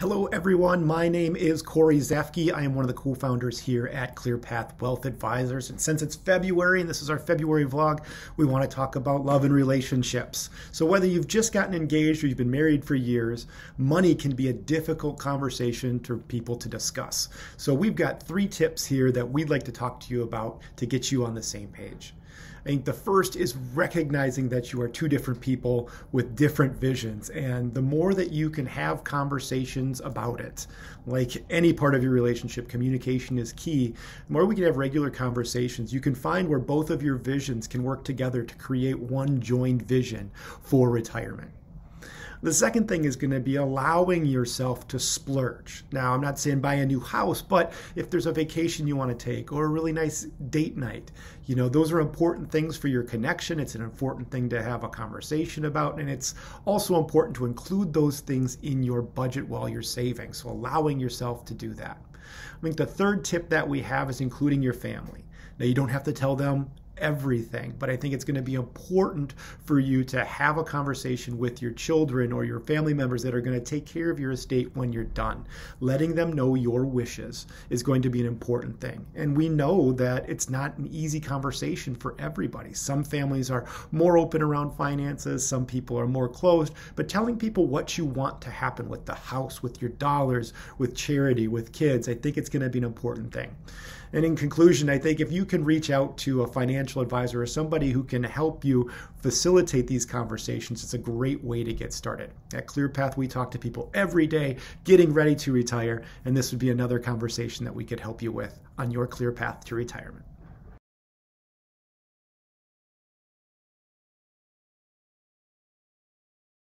Hello, everyone. My name is Cory Zafke. I am one of the co founders here at ClearPath Wealth Advisors. And since it's February and this is our February vlog, we want to talk about love and relationships. So, whether you've just gotten engaged or you've been married for years, money can be a difficult conversation for people to discuss. So, we've got three tips here that we'd like to talk to you about to get you on the same page. I think the first is recognizing that you are two different people with different visions. And the more that you can have conversations about it, like any part of your relationship, communication is key. The more we can have regular conversations, you can find where both of your visions can work together to create one joined vision for retirement. The second thing is going to be allowing yourself to splurge. Now, I'm not saying buy a new house, but if there's a vacation you want to take or a really nice date night, you know, those are important things for your connection. It's an important thing to have a conversation about, and it's also important to include those things in your budget while you're saving. So, allowing yourself to do that. I think the third tip that we have is including your family. Now, you don't have to tell them everything, but I think it's going to be important for you to have a conversation with your children or your family members that are going to take care of your estate when you're done. Letting them know your wishes is going to be an important thing. And we know that it's not an easy conversation for everybody. Some families are more open around finances, some people are more closed, but telling people what you want to happen with the house, with your dollars, with charity, with kids, I think it's going to be an important thing. And in conclusion, I think if you can reach out to a financial advisor or somebody who can help you facilitate these conversations, it's a great way to get started. At ClearPath, we talk to people every day getting ready to retire, and this would be another conversation that we could help you with on your clear path to retirement.